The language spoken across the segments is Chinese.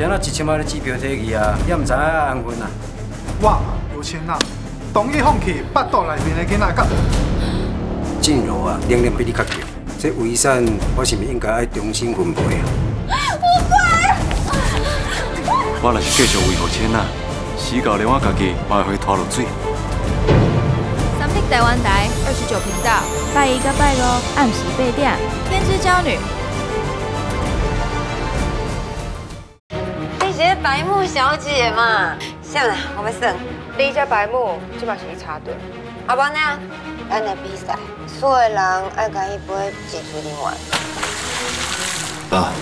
是安那一千万的去啊，也唔知影安分啊。我有钱啊，同意放弃腹肚内面的囡仔甲。静茹啊，年龄比你较强，这遗产我是毋是应该爱重新分配啊？我乖。我若是继续维护钱啊，死到连我家己嘛会拖落水。三立台湾台二十九频道，拜一个拜五暗时八点，天之娇女。你是白木小姐嘛？算啦，我们算。第一只白木，即嘛是去插队。阿爸呢？咱的比赛，所有人爱甲伊杯挤出另外。爸，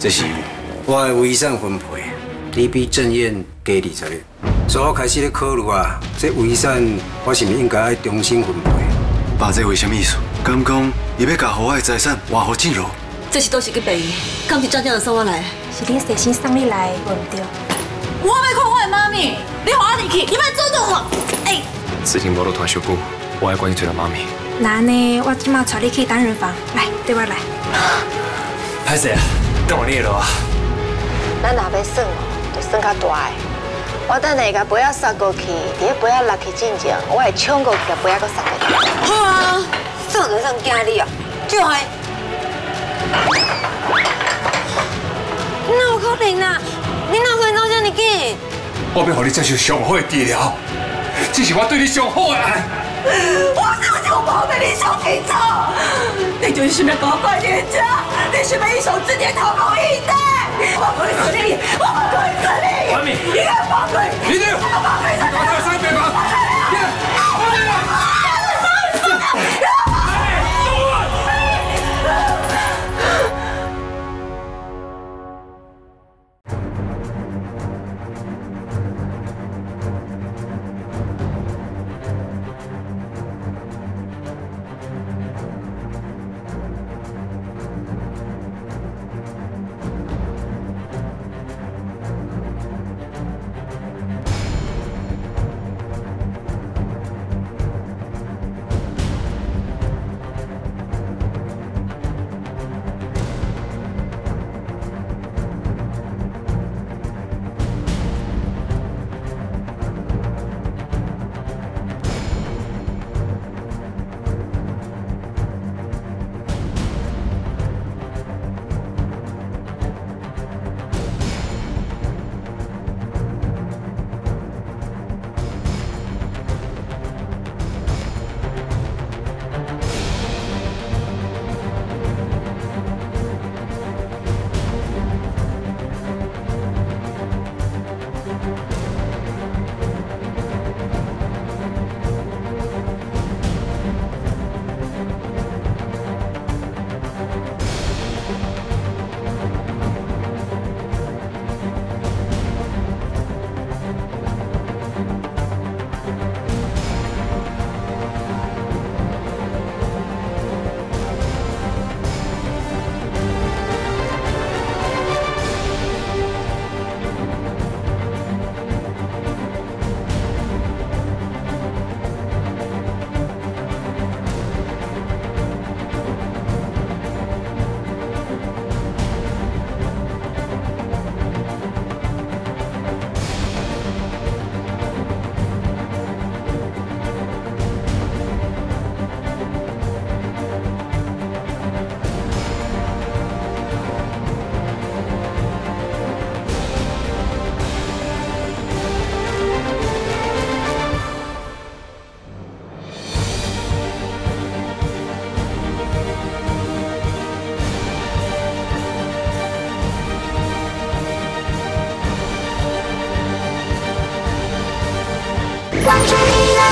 这是我的遗产分配，你比郑燕加二十日，所以我开始咧考虑啊，这遗产我是毋是应该爱重新分配？爸，这为什么意思？敢讲伊要甲我的财产还给静茹？这是都是个白鱼，刚是张家人送我来，是恁细心送你来，对不对？我要看我的妈咪，你好我离去，你别阻挡我！哎，事情无如团小姑，我爱管你找到妈咪。那呢，我今马带你去单人房，来，对我来。歹势啊，等我你的路啊。咱若要算哦，就算较大的。我等下甲杯仔摔过去，伫咧杯仔落去之前，我会冲过去甲杯仔搁摔过去。好啊，算就算惊你哦，就系。哪有可能啊？你哪可能走这么紧？我要让你接受上好的治疗，这是我对你上好的爱。我就是有宝贝，你想紧张？你就是想要搞坏人家？你是要一手指点讨好一代？我不会死你，我不会死你！妈咪，你敢放鬼？你这，我放鬼！我再三别忙，关注你啦！